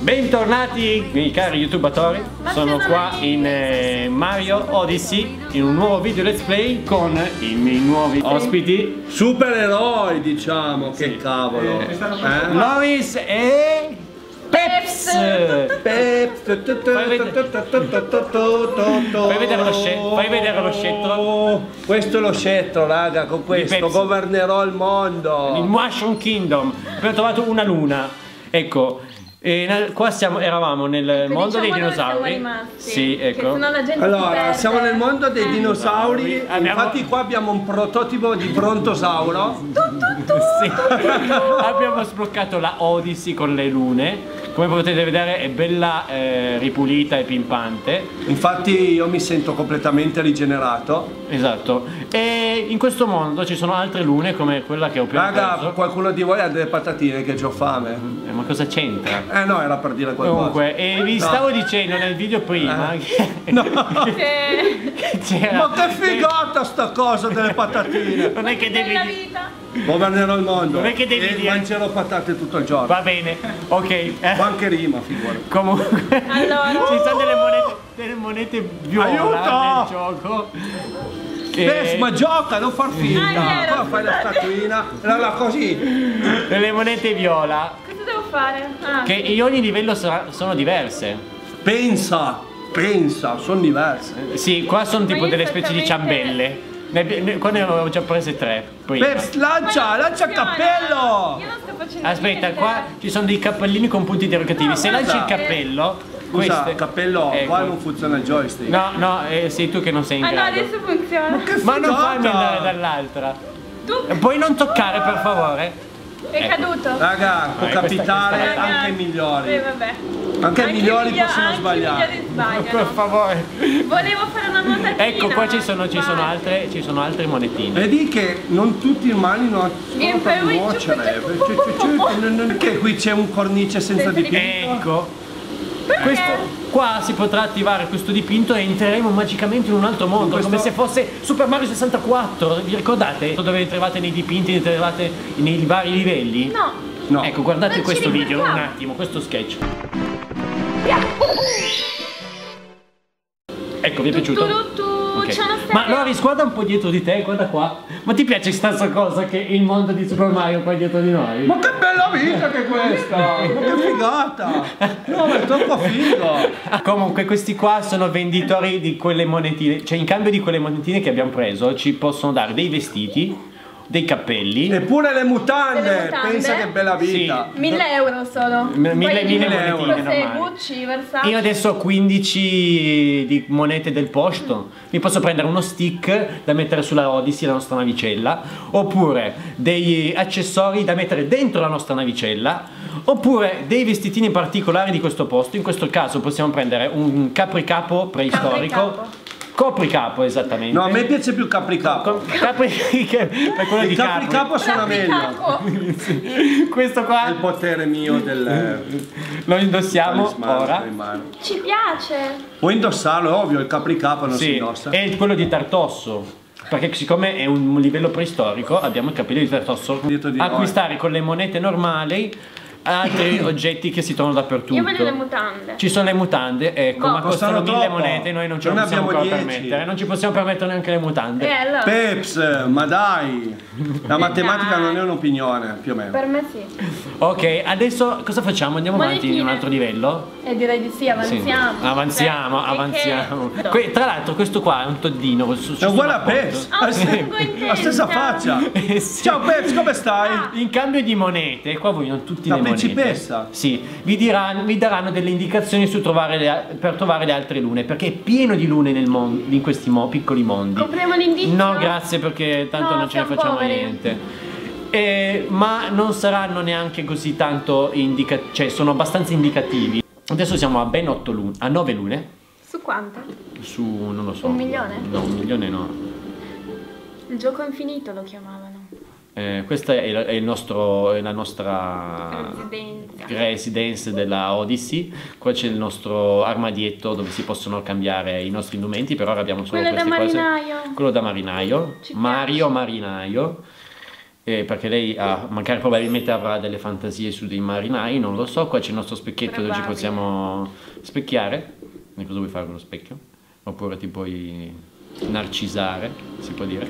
Bentornati miei cari youtubatori, sono qua in eh, Mario Odyssey in un nuovo video let's play con i miei nuovi ospiti Supereroi diciamo, che Sì. cavolo. Eh, Eh? Loris e Peps! Pep. Fai vedere- lo scettro, fai vedere lo scettro. Questo è lo scettro, raga, con questo governerò il Il mondo. Mushroom Kingdom, abbiamo trovato una luna, ecco, e qua siamo, eravamo nel Ecco, mondo dei diciamo siamo dinosauri. Sì, ecco. Allora, siamo nel mondo dei Eh. dinosauri, Abbiamo- infatti qua abbiamo un prototipo di brontosauro. Sì. Abbiamo sbloccato la Odyssey con le lune. Come potete vedere è bella eh, ripulita e pimpante. Infatti io mi sento completamente rigenerato. Esatto. E in questo mondo ci sono altre lune come quella che ho appena Raga, preso. qualcuno di voi ha delle patatine che ho fame? Eh, ma cosa c'entra? Eh no, era per dire qualcosa. Comunque, e vi No. stavo dicendo nel video prima che, No. Che. Ma che figata sta cosa delle patatine! Non è che devi. della vita. Governerò il mondo. Non è che devi e dire- mangerò patate tutto il giorno. Va bene, ok. eh, Ma anche rima, figurati. Comunque, Allora. ci sono delle monete, delle monete viola Aiuto! nel gioco. E- Beh, ma gioca, non far Ah, finta. Poi fai la statuina, la, la così. delle monete viola Cosa devo fare? Ah. che in ogni livello sono diverse. Pensa, pensa, sono diverse. Sì, qua sono tipo delle specie di ciambelle. Ne, ne- qua ne avevo già prese tre. prima. Peps, lancia, Ma lancia non cappello! Io non sto facendo Aspetta, niente. qua ci sono dei cappellini con punti interrogativi. No, Se lanci il guarda. cappello, Scusa, queste- cappello, Ecco. qua non funziona il joystick. No, no, eh, sei tu che non sei in Ah no, grado. adesso funziona. Che Ma non farmi andare dall'altra. Tu Puoi non toccare, per favore? È Ecco. caduto. Raga, può Vai, questa- capitare questa- anche ai Eh, migliori. vabbè. Anche i migliori miglio- possono sbagliare. migliori Per sbagliano. favore. Volevo fare una nuotatina. Ecco, qua ci sono, ci sono altre, ci sono altre monetine. Vedi che non tutti i umani non sono per per lui, nuocere. ciu, ciu, ciu, ciu, ciu. Non- non- Che qui c'è un cornice senza Senza dipinto. Ecco. Perché? Questo, qua si potrà attivare questo dipinto e entreremo magicamente in un altro mondo, Questo- come se fosse Super Mario 64. Vi ricordate? Dove entravate nei dipinti, entravate nei vari livelli? No. No. Ecco, guardate Non questo video un attimo, questo sketch. Ecco, vi è piaciuto? Tu, tu, tu, Ok. c'è una Ma. Loris, guarda un po' dietro di te, guarda qua. Ma ti piace questa cosa che il mondo di Super Mario qua dietro di noi? Ma che bella vita che è questa! Ma che figata! No, ma è troppo figo! Comunque questi qua sono venditori di quelle monetine, cioè in cambio di quelle monetine che abbiamo preso ci possono dare dei vestiti, dei cappelli, Eppure le mutande! Delle mutande? Pensa che bella vita! Sì. 1000 euro solo. M- mille- Poi mille di- monetine cos'è, normali. Gucci, Versace. Io adesso ho 15 di monete del posto, mi posso prendere uno stick da mettere sulla Odyssey, la nostra navicella, oppure degli accessori da mettere dentro la nostra navicella, oppure dei vestitini particolari di questo posto. In questo caso possiamo prendere un capricapo preistorico. Capricapo. Copricapo esattamente. No, a me piace più Capricapo. Capri che per quello Il di Capri. Capricapo suona meglio. Questo È il qua potere mio del lo indossiamo ora. Ci piace. Puoi indossarlo, è ovvio, il Capricapo non si Sì, indossa. è quello di Tartosso. Perché siccome è un livello preistorico abbiamo il capello di Tartosso. Acquistare con le monete normali altri oggetti che si trovano dappertutto. Io voglio le mutande. Ci sono le mutande, ecco, No. ma costano Costano mille monete, noi non ce lo Non possiamo ancora 10. permettere, non ci possiamo permettere neanche le mutande. Eh, allora. Peps, ma dai! La matematica non è un'opinione, più o meno. Per me sì. Ok, adesso cosa facciamo? Andiamo avanti in un altro livello? E direi di sì, Sì. avanziamo. Avanziamo, Cioè, avanziamo. perché- Que- tra l'altro questo qua è un toddino. su- su- È uguale a. Peps! Contenta. La stessa faccia! Eh, sì. Ciao Peps, come stai? Ah. In cambio di monete, qua vogliono tutti La le monete. Principessa. Sì, vi, diranno, vi daranno delle indicazioni su trovare le- per trovare le altre lune, perché è pieno di lune nel mon- in questi mo- piccoli mondi. Compriamo l'indizio? No, grazie perché tanto No, non ce ne facciamo poveri. niente. Eh, ma non saranno neanche così tanto indicativi, cioè sono abbastanza indicativi. Adesso siamo a ben 8 lune, a 9 lune. Su quante? Su, non lo so. Un milione? No, un milione no. Il gioco infinito lo chiamavano. Eh, questa è, la- è il nostro, è la nostra Residenza. residence della Odyssey. Qua c'è il nostro armadietto dove si possono cambiare i nostri indumenti. Per ora abbiamo solo Quello da queste cose. marinaio. Quello da marinaio. Ci Mario piace. Marinaio. eh, perché lei ha, magari probabilmente avrà delle fantasie su dei marinai, non lo so, qua c'è il nostro specchietto dove ci possiamo specchiare. E cosa vuoi fare con lo specchio? Oppure ti puoi narcisare, si può dire.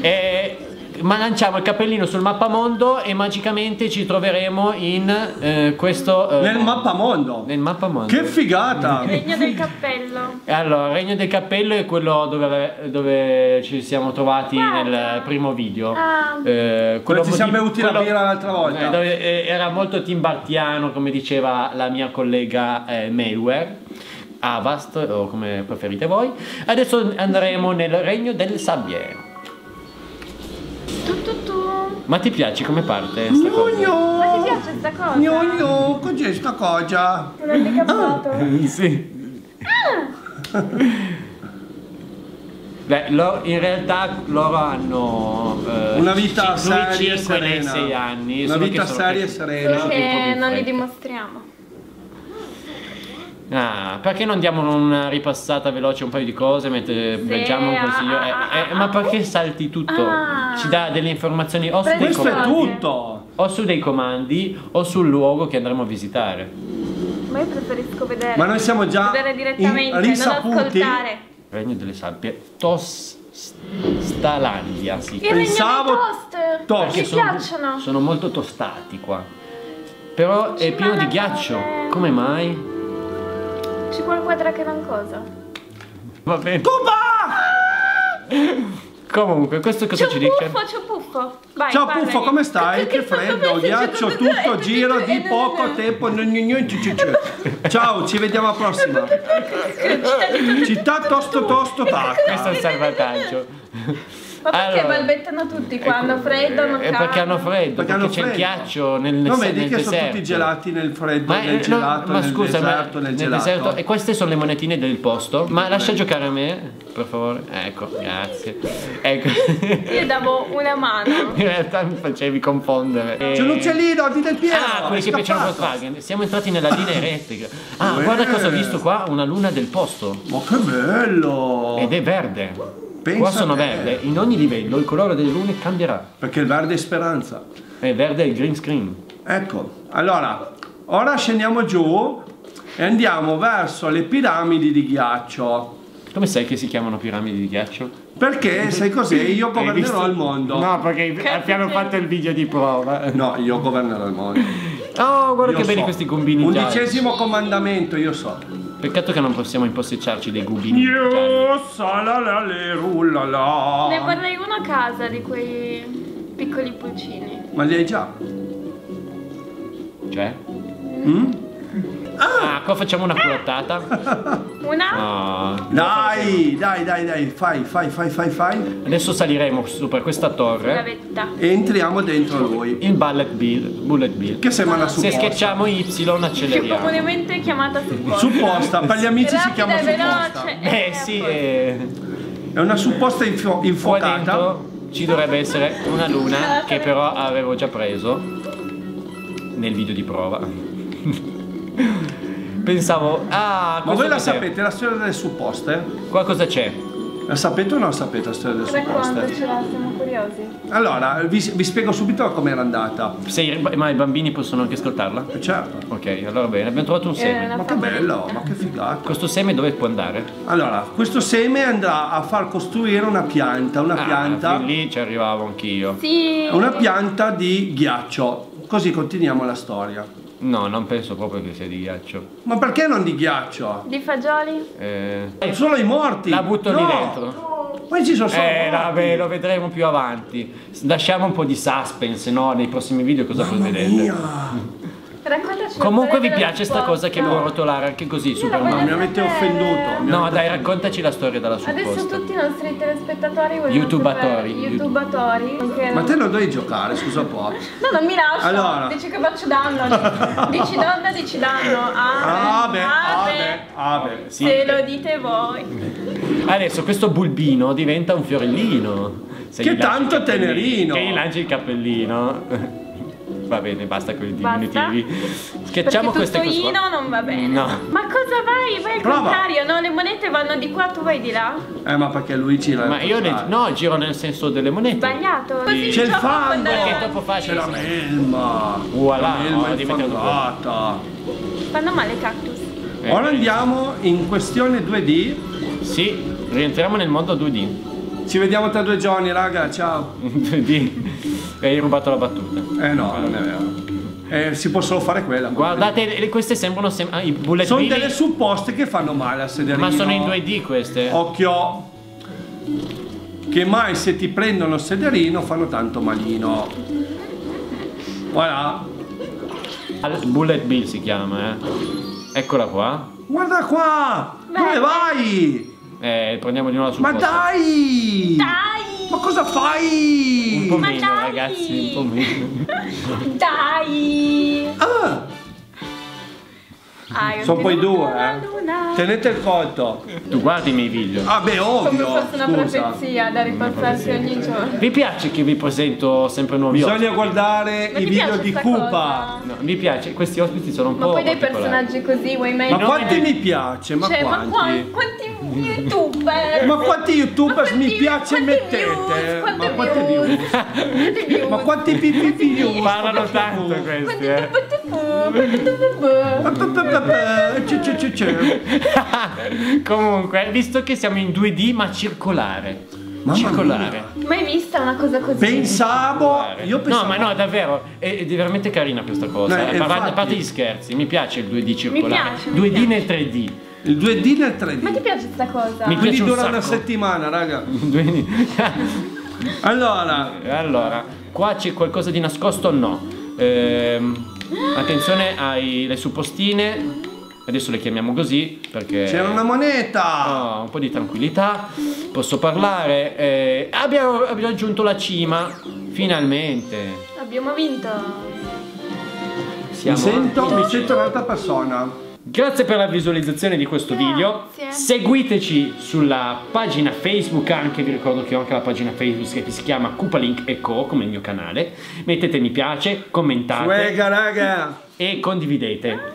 E, ma lanciamo il cappellino sul mappamondo e magicamente ci troveremo in eh, questo... eh, Nel mappamondo. Nel mappamondo. Che figata! Il regno del cappello. Allora, il Regno del Cappello è quello dove, dove ci siamo trovati Guarda. nel primo video. Ah. Eh, Quello ci siamo bevuti la birra l'altra volta. eh, dove, eh, era molto timbartiano, come diceva la mia collega eh, Mayweather. Avast, o come preferite voi. Adesso andremo nel Regno delle Sabbie. Ma ti piace come parte? sta cosa? Ma ti piace sta cosa? Gnogno! Cos'è sta cosa? Un handicappato. sì. Beh, lo- in realtà loro hanno eh, Una vita seria e 5 lei serena. 6 anni. Una vita seria e serena. Solo che non li dimostriamo. Ah, perché non diamo una ripassata veloce a un paio di cose mentre Sì, leggiamo un ah, consiglio? ah, Eh, ah, eh, ma ah. perché salti tutto? Ah. Ci dà delle informazioni o su, dei Questo è comandi, tutto! o su dei comandi o sul luogo che andremo a visitare. Ma io preferisco vedere. Ma noi siamo già Vedere in- direttamente, non risaputi. ascoltare. Regno delle Sabbie, Tos Stalandia, sì. Il regno Pensavo- dei toast. Toast. Ci Perché sono, piacciono. sono molto tostati qua. Però è pieno di ghiaccio. Come mai? Ci vuole quadra che non cosa. Va bene. Pupa! Comunque, questo cosa ci dice? un puffo. Vai, Ciao parlami. Puffo, come stai? Che freddo, ghiaccio, tutto, giro di poco tempo. Ciao, ci vediamo alla prossima. Città tosto tosto Questo è un salvataggio. Ma perché Allora, balbettano tutti qua? Hanno freddo, non Eh, perché hanno freddo, Perché perché, hanno c'è il ghiaccio nel, nel, No, nel vedi che sono deserto. tutti gelati nel freddo, Ma, nel eh, no, gelato, ma nel scusa, ma deserto, nel gelato. deserto. E queste sono le monetine del posto. Ma lascia giocare a me, per favore. Ecco, grazie. Ecco. Io davo una mano. In realtà mi facevi confondere. C'è un uccellino, di del Piero! Ah, quelli è che piacciono. Volkswagen. Siamo entrati nella linea elettrica. Ah, Uè. guarda cosa ho visto qua, una luna del posto. Ma che bello! Ed è verde. Pensa qua sono verde. In ogni livello il colore delle lune cambierà. Perché il verde è speranza. È verde il green screen. Ecco, allora, ora scendiamo giù e andiamo verso le piramidi di ghiaccio. Come sai che si chiamano piramidi di ghiaccio? Perché, sai cos'è? Io governerò il mondo. No, perché abbiamo fatto il video di prova. No, io governerò il mondo. Oh, guarda Io che belli so. questi gombini gialli. Undicesimo comandamento, io so. Peccato che non possiamo impossicciarci dei gubini. Io salalale rullala. Ne vorrei uno a casa di quei piccoli pulcini. Ma li hai già? Cioè? Mm? Ah, qua facciamo una culottata. Una? No. Dai, dai, dai, dai, fai, fai, fai, fai, fai. Adesso saliremo su per questa La torre. vetta. E entriamo dentro lui. Il bullet bill. Bullet bill. Che sembra una Se supposta. schiacciamo Y acceleriamo. comunemente chiamata supposta. Supposta, per gli amici si Rapida chiama e supposta. veloce. Eh sì, eh, È una supposta info- infuocata. dentro ci dovrebbe essere una luna che però avevo già preso nel video di prova. Pensavo, ah, Ma voi la sapete la storia delle supposte? Qua cosa c'è? La sapete o non la sapete la storia delle supposte? Raccontacela, siamo curiosi. Allora, vi, vi spiego subito come era andata. Se i- ma i bambini possono anche ascoltarla? Eh, Certo. Ok, allora bene, abbiamo trovato un Eh, seme. una Ma che bello, ma che figata. Questo seme dove può andare? Allora, questo seme andrà a far costruire una pianta, una Ah, pianta, fin lì ci arrivavo anch'io. Sì. una pianta di ghiaccio. Così continuiamo la storia. No, non penso proprio che sia di ghiaccio. Ma perché non di ghiaccio? Di fagioli? Eh, Solo i morti. la butto lì No. dentro. Poi ci sono solo Eh, vabbè, lo vedremo più avanti. Lasciamo un po' di suspense, no? Nei prossimi video cosa Mamma mia. Raccontaci Comunque vi piace sta cosa che può rotolare anche così, Io super la No, mi avete offenduto. mi No, avete- dai, raccontaci la storia della Adesso supposta. tutti i nostri telespettatori vogliono YouTubatori. YouTubatori. Ma te non devi giocare, scusa un po'. No, non mi lascio. Allora. Dici che faccio danno. dici donna, dici danno. Beh, beh, ah beh. Sì. Se lo dite voi. Adesso questo bulbino diventa un fiorellino. Se Che tanto tenerino. Che gli lanci il cappellino. Va bene, basta con i diminutivi. Schiacciamo queste cose qua. Non va bene. No. Ma cosa vai? Vai al Prova. contrario, no? Le monete vanno di qua, tu vai di là. Eh, ma perché Luigi l'ha Ma io ne, no, giro nel senso delle monete. Sbagliato. Così C'è il gioco può fango! andare Perché è avanti. troppo facile. C'è la melma. Voilà, la melma ho dimenticato infangata. Fanno male i cactus. Eh, Ora andiamo in questione 2D. Sì, rientriamo nel mondo 2D. Ci vediamo tra due giorni, raga. Ciao. 2D. E hai rubato la battuta. Eh no, non è vero. Eh, si può solo fare quella. Guardate, le- queste sembrano sem- ah, i Sono bullettini. delle supposte che fanno male a sederino. Ma sono in 2D queste. Occhio. Che mai se ti prendono il sederino fanno tanto malino. Voilà. Bullet Bill si chiama, eh. Eccola qua. Guarda qua. Dove Bene. vai? Eh, prendiamo di nuovo la Ma supposta. dai! Dai! Ma cosa Un fai? po' Ma meno, dai! ragazzi, un po' meno. Dai! Ah, Ah, sono poi due, eh. Tenete il conto. Tu guardi i miei video. Ah, beh, Come ovvio. fosse una Scusa. profezia da ripassarsi ogni giorno. Vi piace che vi presento sempre nuovi Bisogna ospiti? guardare Ma i video di Cupa. No, mi piace, questi ospiti sono un Ma po' poi dei personaggi così, vuoi mai Ma quanti mi piace? Ma cioè, quanti? ma quanti youtuber? Ma quanti youtubers Ma mi piace quanti mettete? views? Ma Quante quanti views? views? Quanti views? Ma quanti pipi views? Parlano tanto questi, eh. Comunque, visto che siamo in 2D ma circolare. Mamma circolare. Mai vista una cosa così? Pensavo, io pensavo No, ma no, davvero, è, è veramente carina questa cosa. No, eh, a, parte, a parte gli scherzi, mi piace il 2D circolare. piace, mi 2D piace. nel 3D. Il 2D nel Ma ti 3D. piace sta cosa? Mi Quindi piace un dura una sacco. settimana, raga. 2D. Allora, allora, qua c'è qualcosa di nascosto o no? Ehm, attenzione alle suppostine. Adesso le chiamiamo così perché c'era una moneta. Oh, un po' di tranquillità, posso parlare. eh, abbiamo, abbiamo raggiunto la cima, finalmente. Abbiamo vinto. Mi Siamo sento, mi sento un'altra persona. Grazie per la visualizzazione di questo video. Grazie. Seguiteci sulla pagina Facebook, anche vi ricordo che ho anche la pagina Facebook che si chiama Cupalink e Co, come il mio canale. Mettete mi piace, commentate Fuega, raga. e condividete.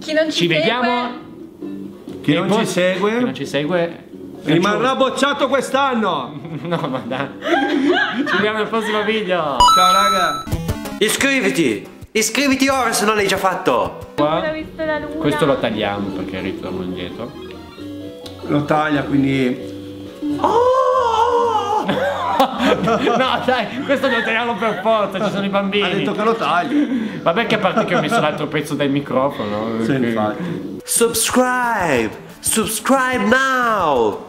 Chi non ci, Ci segue, vediamo. Chi non ci segue? Chi non ci segue Rimarrà bocciato quest'anno. No, ma dai. Ci vediamo nel prossimo video. Ciao, raga. Iscriviti! Iscriviti ora se non l'hai già fatto! Qua. Questo lo tagliamo perché ritorno indietro. Lo taglia, quindi... No, dai, questo devo tagliarlo per forza, ci sono i Ha bambini. detto che lo taglia. Vabbè che a parte che ho messo l'altro pezzo del microfono. Sì, infatti. Subscribe! Subscribe now!